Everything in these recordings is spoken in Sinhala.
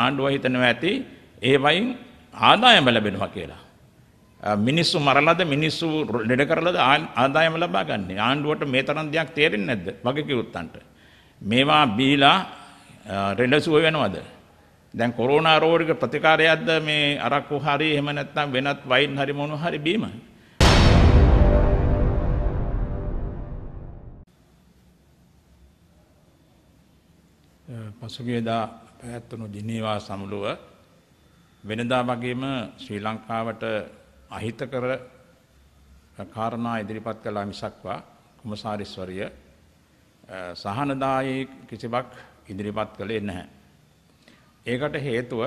ආණ්ඩුව හිතනවා ඇති ඒ වයින් ආදායම ලැබෙනවා කියලා. මිනිස්සු මරලද මිනිස්සු ලෙඩ කරලද ආදායම ලබා ගන්න ආණ්ඩුවට මේ තරම් දෙයක් තේරෙන්නේ නැද්ද වගකිවුත්තන්ට. මේවා බීලා රෙඩසුව වෙනවද. දැන් කොරෝනා රෝගික ප්‍රතිකාරයක්ද මේ අරක්කු හරි එහෙම නැත්නම් වෙනත් වයින් හරි මොන හරි බීම. පසුගියදා පැවැත්වුණු ජිනීවා සමුළුව වෙනදා වගේම ශ්‍රී ලංකාවට අහිතකර කාරණා ඉදිරිපත් කළා මිසක්වා කුමසාරිස්වරිය සහනදායී කිසිවක් ඉදිරිපත් කළේ නැහැ. ඒකට හේතුව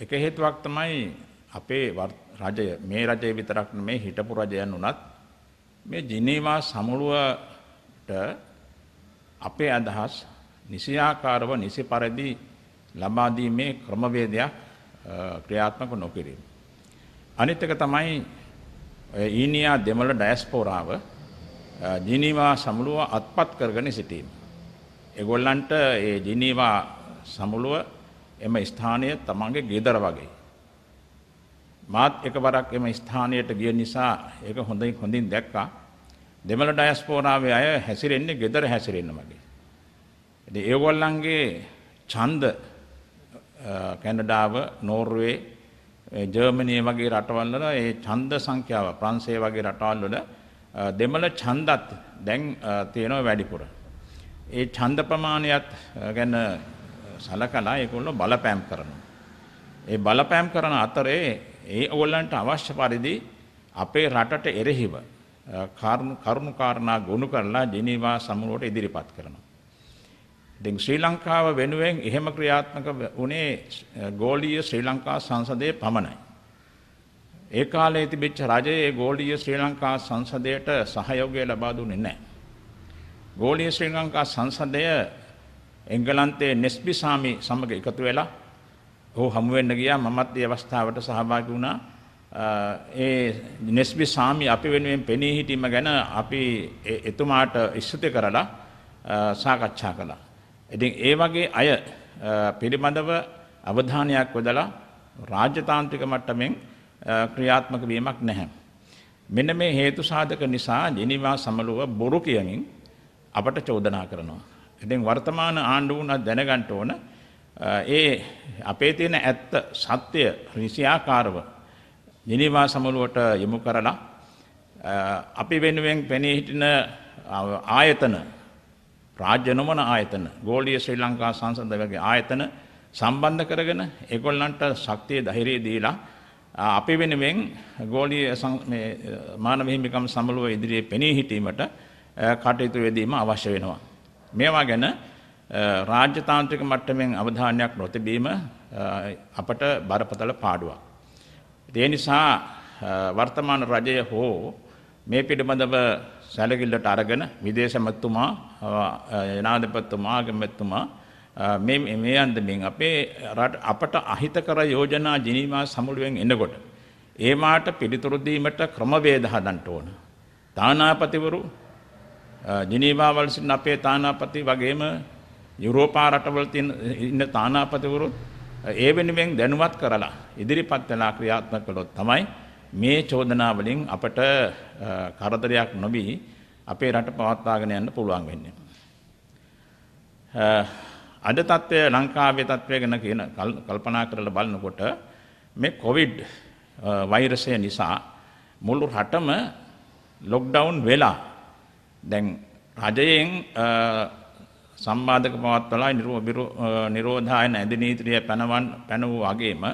එක හේතුවක් තමයි අපේ රජය මේ රජය විතරක් මේ හිටපු රජයන් වනත් මේ ජිනීවා සමුළුවට අපේ අදහස් නිසියාකාරව නිසි පරිදි ලබාදීමේ ක්‍රමවේදයක් ක්‍රියාත්මක නොකිරීම. අනිත්තක තමයි ඊනියා දෙමළ ඩයස්පෝරාව ජිනීවා සමුළුව අත්පත් කරගෙන සිටීම. එගොල්ලන්ට ඒ ජිනීවා සමුළුව එම ස්ථානය තමන්ගේ ගෙදර වගේ. මාත් එකවරක් එම ස්ථානයට ගිය නිසා ඒක හොඳයි හොඳින් දැක්කා දෙමළ ඩයස්පෝරාවේ අය හැසිරෙන්නේ ගෙදර හැසිරෙන්න වගේ. ඉතින් ඒගොල්ලන්ගේ ඡන්ද කැනඩාව නෝර්වේ ජර්මනිය වගේ රටවල් වල ඒ ඡන්ද සංඛ්‍යාව ප්‍රංශය වගේ රටවල් වල දෙමළ ඡන්දත් දැන් තියෙනවා වැඩිපුර. ඒ ඡන්ද ප්‍රමාණයත් ගැන සලකලා ඒගොල්ලෝ බලපෑම් කරනවා. ඒ බලපෑම් කරන අතරේ ඒ ඕගොල්ලන්ට අවශ්‍ය පරිදි අපේ රටට එරෙහිව කරුණු කාරණා ගොනු කරලා ජිනීවා සමුළුවට ඉදිරිපත් කරනවා. ඉතින් ශ්‍රී ලංකාව වෙනුවෙන් එහෙම ක්‍රියාත්මක වුණේ ගෝලීය ශ්‍රී ලංකා සංසදයේ පමණයි. ඒ කාලේ තිබිච්ච රජයේ ගෝලීය ශ්‍රී ලංකා සංසදයට සහයෝගය ලබා දුන්නේ නැහැ. ගෝලීය ශ්‍රී ලංකා සංසදය එංගලන්තයේ නෙස්බි සාමි සමග එකතු වෙලා ඔහු හමු වෙන්න ගියා මමත් ඒ අවස්ථාවට සහභාගී වුණා. ඒ නෙස්බි සාමි අපි වෙනුවෙන් පෙනී හිටීම ගැන අපි එතුමාට ස්තුති කරලා සාකච්ඡා කළා. ඉතින් ඒ වගේ අය පිළිබඳව අවධානයක් යොදලා රාජ්‍යතාන්ත්‍රික මට්ටමින් ක්‍රියාත්මක වීමක් නැහැ. මෙන්න මේ හේතු සාධක නිසා ජිනීවා සමළුව බොරු කියමින් අපට චෝදනා කරනවා. ඉතින් වර්තමාන ආණ්ඩුවන දැනගන්න ඕන ඒ අපේ තියෙන ඇත්ත සත්‍ය රිසියාකාරව ජිනීවා සමළුවට යොමු කරලා අපි වෙනුවෙන් පෙනී හිටින ආයතන රාජ්‍ය නොවන ආයතන ගෝලීය ශ්‍රී ලංකා සංසද වගේ ආයතන සම්බන්ධ කරගෙන ඒගොල්ලන්ට ශක්තිය ධෛර්යය දීලා අපි වෙනුවෙන් ගෝලීය මානව හිමිකම් සමළුව ඉදිරියේ පෙනී සිටීමට කටයුතු යෙදීම අවශ්‍ය වෙනවා. මේවා ගැන රාජ්‍යතාන්ත්‍රික මට්ටමින් අවධානයක් නොතිබීම අපට බරපතල පාඩුවක්. ඒ නිසා වර්තමාන රජය හෝ මේ පිළිබඳව සැලකිල්ලට අරගෙන විදේශ මැතිතුමා ජනාධිපතිතුමා ආගමැතිතුමා මේ මේ අන්දමින් අපේ රට අපට අහිතකර යෝජනා ජිනීවා සමුළුවෙන් එනකොට ඒ මාට පිළිතුරු දීමට ක්‍රමවේද හදන්න ඕන. තානාපතිවරු ජිනීවාවල සිටින අපේ තානාපති වගේම යුරෝපා රටවල තියෙන ඉන්න තානාපතිවරු ඒ වෙනුවෙන් දැනුවත් කරලා ඉදිරිපත් වෙලා ක්‍රියාත්මක කළොත් තමයි මේ චෝදනා වලින් අපට කරදරයක් නොවි අපේ රට පවත්වාගෙන යන්න පුළුවන් වෙන්නේ. අද තත්ත්වය ලංකාවේ තත්ත්වය ගැන කියන කල්පනා කරලා බලනකොට මේ කොවිඩ් වෛරසය නිසා මුළු රටම ලොක්ඩවුන් වෙලා දැන් රජයෙන් සම්බාධක පවත්වලා නිරෝධායන ඇදි නීතිය පැනවන් පැනවූ වගේම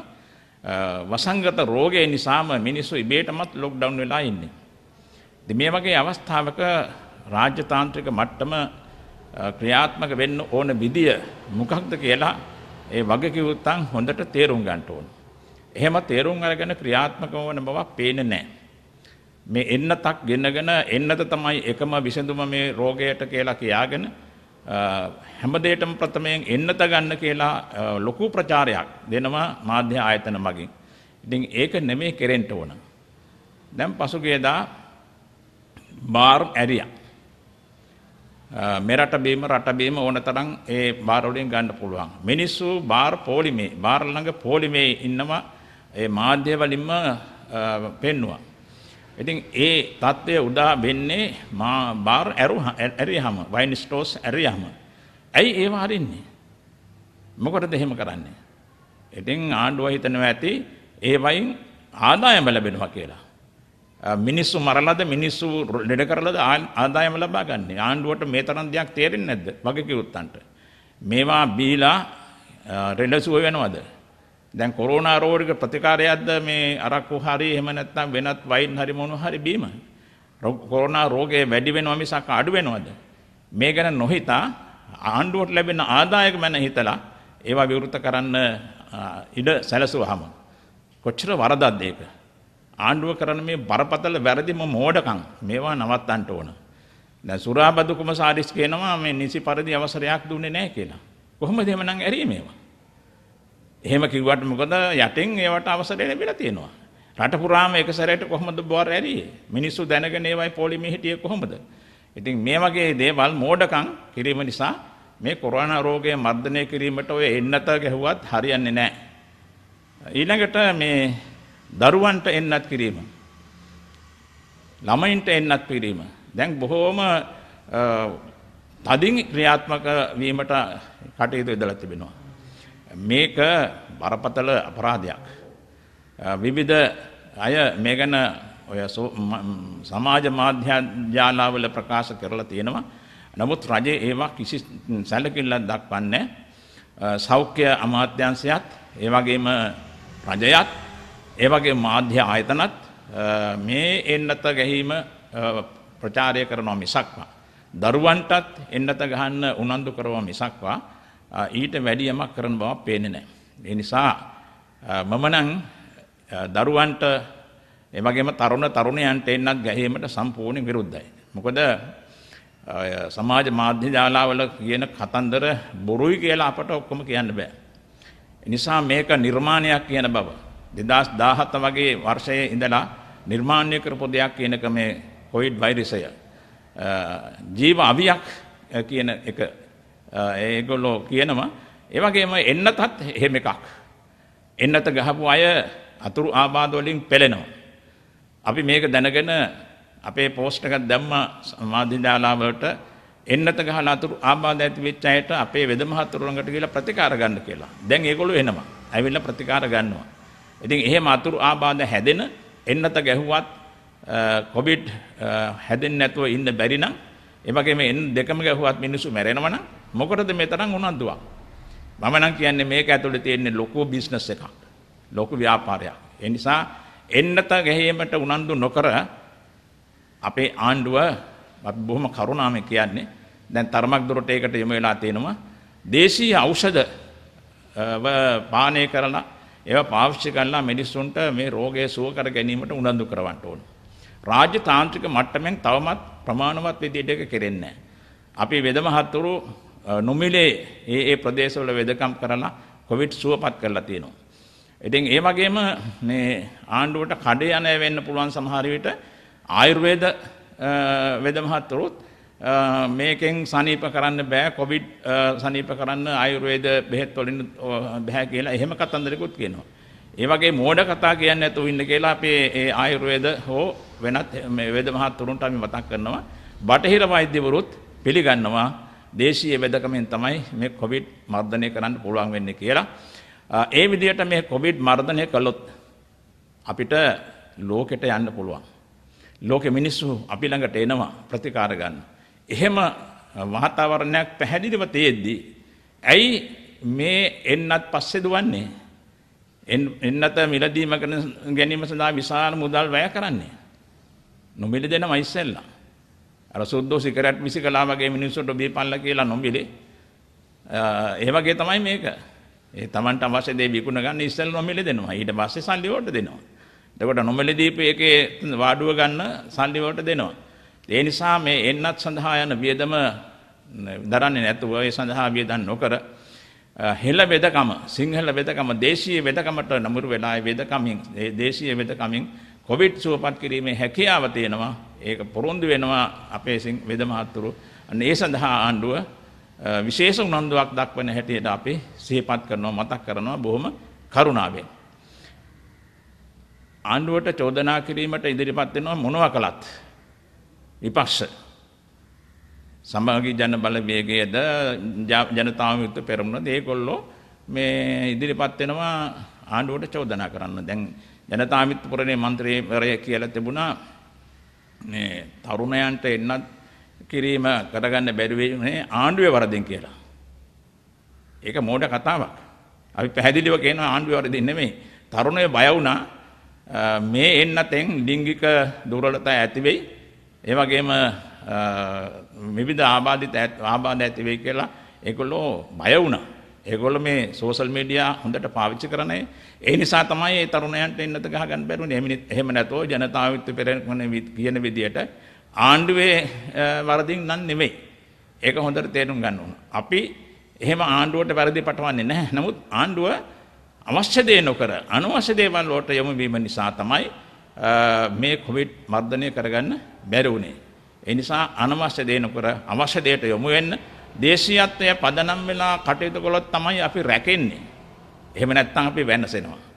වසංගත රෝගය නිසාම මිනිස්සු ඉබේටමත් ලොක්ඩවුන් වෙලා ඉන්නේ. ඉතින් මේ වගේ අවස්ථාවක රාජ්‍යතාන්ත්‍රික මට්ටම ක්‍රියාත්මක වෙන්න ඕන විදිය මොකක්ද කියලා ඒ වගකිවුත්තන් හොඳට තේරුම් ගන්න ඕන. එහෙම තේරුම් අරගෙන ක්‍රියාත්මක වන බවක් පේන්නේ නැහැ. මේ එන්නතක් ගෙනගෙන එන්නත තමයි එකම විසඳුම මේ රෝගයට කියලා කියාගෙන හැමදේටම ප්‍රථමයෙන් එන්නත ගන්න කියලා ලොකු ප්‍රචාරයක් දෙනවා මාධ්‍ය ආයතන මගින්. ඉතින් ඒක නෙමෙයි කෙරෙන්න ඕන. දැන් පසුගියදා බාර් ඇරියා. මෙරට බීම රට බීම ඕන තරම් ඒ බාර් වලින් ගන්න පුළුවන්. මිනිස්සු බාර් පොලිමේ බාර් ළඟ පොලිමේ ඉන්නවා ඒ මාධ්‍ය වලින්ම පෙන්නවා. ඉතින් ඒ தත්ත්වය උදා වෙන්නේ මා බාර් ඇරියහම වයින් ස්ටෝස් ඇරියහම. ඇයි ඒව හරින්නේ? මොකටද එහෙම කරන්නේ? ඉතින් ආණ්ඩුව හිතනවා ඇති ඒ වයින් ආදායම ලැබෙනවා කියලා. මිනිස්සු මරලද මිනිස්සු ලෙඩ කරලද ආදායම ලබා ගන්න. ආණ්ඩුවට මේ තරම් දෙයක් තේරෙන්නේ නැද්ද? වගකියුත්තන්ට. මේවා බීලා රෙඩසුව වෙනවද? දැන් කොරෝනා රෝගික ප්‍රතිකාරයක්ද මේ අරක්කු හරි එහෙම නැත්නම් වෙනත් වයින් හරි මොන හරි බීම? කොරෝනා රෝගය වැඩි වෙනවා මිසක් අඩු වෙනවද? මේ ගැන නොහිතා ආණ්ඩුවට ලැබෙන ආදායක මැන හිතලා ඒවා විවෘත කරන්න ඉඩ සැලසුවහම කොච්චර වරදක්ද ඒක? ආණ්ඩුව කරන මේ බරපතල වැරදිම මෝඩකම් මේවා නවත්තන්න ඕන. දැන් සුරාබදු කුමසාරිස් කියනවා මේ නිසි පරිදි අවසරයක් දුන්නේ නැහැ කියලා. කොහොමද එහෙමනම් ඇරී මේවා? එහෙම කිව්වට මොකද යටින් ඒවට අවසරය ලැබිලා තියෙනවා. රට පුරාම එක සැරේට කොහොමද බෝර ඇරියේ? මිනිස්සු දැනගෙන ඒවයි පොලිමේ හිටියේ කොහොමද? ඉතින් මේ වගේ දේවල් මෝඩකම් කිරීම නිසා මේ කොරෝනා රෝගය මර්ධනය කිරීමට ඔය එන්නත ගැහුවත් හරියන්නේ නැහැ. ඊළඟට මේ දරුවන්ට එන්නත් කිරීම. ළමයින්ට එන්නත් කිරීම. දැන් බොහෝම තදින් ක්‍රියාත්මක වීමට කටයුතු යොදලා තිබෙනවා. මේක බරපතල අපරාධයක්. විවිධ අය මේ ගැන ඔය සමාජ මාධ්‍ය ජාලාවල ප්‍රකාශ කරලා තියෙනවා. නමුත් රජේ ඒවා කිසි සැලකිල්ලක් දක්වන්නේ සෞඛ්‍ය අමාත්‍යාංශයත් ඒ වගේම රජයත් ඒ වගේ මාධ්‍ය ආයතනත් මේ එන්නත ගැහීම ප්‍රචාරය කරනවා මිසක්වා. දරුවන්ටත් එන්නත ගහන්න උනන්දු කරවා මිසක්වා ඊට වැඩි යමක් කරන බව පේන්නේ නැහැ. ඒ නිසා මම නම් දරුවන්ට එවැගේම තරුණ තරුණයන්ට එන්නත් ගැහීමට සම්පූර්ණ විරුද්ධයි. මොකද සමාජ මාධ්‍ය ජාලාවල කියන කතන්දර බොරුයි කියලා අපට ඔක්කොම කියන්න බෑ. නිසා මේක නිර්මාණයක් කියන බව දෙදස් දාහත වගේ වර්ෂයේ ඉඳලා නිර්මාණය කරපු දෙයක් කියනක මේ කොයිඩ් වෛරසය. ජීව අවියක් කියන එක ඒගොල්ලෝ කියනවා ඒවගේම එන්නතත් එහෙම එකක්. එන්නත ගහපු අය අතුරු ආබාධවලින් පෙළෙනවා. අපි මේක දැනගෙන අපේ පෝස්්ටකත් දැම්ම මාධ්‍යජාලාවලට එන්නත ගහල අතුරු ආබාධ ඇති වෙච්ච අයට අපේ වෙදමහත්තුරුළඟට කියලා ප්‍රතිකාර ගන්න කියලා. දැන් ඒගොල්ලෝ එනවා. ඇවිල්ලා ප්‍රතිකාර ගන්නවා. ඉතින් එහෙම අතුරු ආබාධ හැදෙන එන්නත ගැහුවත් කොවිඩ් හැදෙන්නේ නැතුව ඉන්න බැරි නම් ඒ වගේම එන්න දෙකම ගැහුවත් මිනිස්සු මැරෙනවා නම් මොකටද මේ තරම් උනන්දුවක්? මම නම් කියන්නේ මේක ඇතුලේ තියෙන ලොකු බිස්නස් එකක්. ලොකු ව්‍යාපාරයක්. ඒ නිසා එන්නත ගැහිීමට උනන්දු නොකර අපේ ආණ්ඩුව අපි බොහොම කරුණාවෙන් කියන්නේ දැන් තරමක් දුරට ඒකට යොමු වෙලා තියෙනවා දේශීය ඖෂධ පානය කරලා ඒවා පාවිච්චි කරලා මිනිස්සුන්ට මේ රෝගය සුව කර ගැනීමට උනන්දු කරවන්න ඕන. රාජ්‍ය තාන්ත්‍රික මට්ටමින් තවමත් ප්‍රමාණවත් විදිහට ඒක කෙරෙන්නේ නැහැ. අපි වෙදමහත්තුරු නොමිලේ ඒ ඒ ප්‍රදේශවල වෙදකම් කරලා කොවිඩ් සුවපත් කරලා තියෙනවා. ඉතින් ඒ වගේම මේ ආණ්ඩුවට කඩ යන වෙන්න පුළුවන් සමහර විට ආයුර්වේද වෙදමහත්තුරුත් මේකෙන් සනීප කරන්න බෑ කොවිඩ් සනීප කරන්න ආයුර්වේද බෙහෙත් වලින් බෑ කියලා එහෙම කතන්දරකුත් කියනවා. ඒ වගේ මෝඩ කතා කියන්නේ නැතුව ඉන්න කියලා අපේ ඒ ආයුර්වේද හෝ වෙනත් මේ වේද මහත්තුරුන්ට අපි මතක් කරනවා. බටහිර වෛද්‍යවරුත් පිළිගන්නවා දේශීය වෙදකමෙන් තමයි මේ කොවිඩ් මර්ධනය කරන්න පුළුවන් වෙන්නේ කියලා. ඒ විදිහට මේ කොවිඩ් මර්ධනය කළොත් අපිට ලෝකෙට යන්න පුළුවන්. ලෝකෙ මිනිස්සු අපි ළඟට එනවා ප්‍රතිකාර ගන්න. එහෙම වාතාවරණයක් පැහැදිලිව තියෙද්දී ඇයි මේ එන්නත් පස්සේ දුවන්නේ? එන්නත මිලදීම කරන ගැනීම සඳහා විශාල මුදල් වැය කරන්නේ. නොමිලි දෙනවා ඉස්සෙල්ලා. අර සුද්දෝ සිගරට් විසි කලා වගේ මිනිස්සුන්ට බීපල්ල කියලා නොමිලේ. ඒ වගේ තමයි මේක. ඒ තමන්ට අවශ්‍ය දේ විකුණ ගන්න ඉස්සෙල් නොමිලේ දෙනවා. ඊට පස්සේ සල්ලි වලට දෙනවා. එතකොට නොමිලේ දීපු එකේ වාඩුව ගන්න සල්ලි වලට දෙනවා. ඒ නිසා මේ එන්නත් සඳහා යන වියදම දරන්නේ නැතුව ඒ සඳහා වියදම් නොකර හෙළ වෙදකම සිංහල වෙදකම දේශීය වෙදකමට නමුරු වෙලා වෙදකමින් දේශීය වෙදකමින් කොවිඩ් සුවපත් කිරීමේ හැකියාව තියෙනවා ඒක පොරොන්දු වෙනවා අපේ වෙද මහත්තුරු අන්න ඒ සඳහා ආණ්ඩුව විශේෂ උනන්දුවක් දක්වන හැටියට අපි සිහිපත් කරනවා මතක් කරනවා බොහොම කරුණාවෙන්. ආණ්ඩුවට චෝදනා කිරීමට ඉදිරිපත් වෙනවා මොනවා කළත් විපක්ෂ සමගි ජන බලවේගයද ජනතාව යුක්ත පෙරමුණද ඒගොල්ලෝ මේ ඉදිරිපත් වෙනවා ආණ්ඩුවට චෝදනා කරන්න. දැන් ජනතා මිත්‍රපුරණේ මන්ත්‍රීවරය කියලා තිබුණා මේ තරුණයන්ට එන්නත් කිරීම කරගන්න බැරි වෙන්නේ ආණ්ඩුවේ වරදින් කියලා. ඒක මෝඩ කතාවක්. අපි පැහැදිලිව කියනවා ආණ්ඩුවේ වරදින් නෙමෙයි. තරුණය බය වුණා මේ එන්නතෙන් ලිංගික දුර්වලතා ඇති වෙයි. ඒ වගේම විවිධ ආබාධිත ආබාධ ඇති වෙයි කියලා ඒගොල්ලෝ බය වුණා. ඒගොල්ලෝ මේ සෝෂල් මීඩියා හොඳට පාවිච්චි කරන්නේ. ඒ නිසා තමයි ඒ තරුණයන්ට එන්නත ගහ ගන්න බැරුනේ. එහෙම නැතෝ ජනතාව විත් පෙරෙන කියන විදියට ආණ්ඩුවේ වරදින් නම් නෙමෙයි. ඒක හොඳට තේරුම් ගන්න ඕන. අපි එහෙම ආණ්ඩුවට වැරදි පටවන්නේ නැහැ. නමුත් ආණ්ඩුව අවශ්‍ය දේ නොකර අනවශ්‍ය දේවල් වලට යොමු වීම නිසා තමයි මේ කොවිඩ් මර්ධනය කරගන්න බැරි වුණේ. ඒ නිසා අනවශ්‍ය දේ නොකර අවශ්‍ය දේට යොමු වෙන්න දේශීයත්වය පදනම් වෙලා කටයුතු කළොත් තමයි අපි රැකෙන්නේ. එහෙම නැත්නම් අපි වෙනසෙනවා.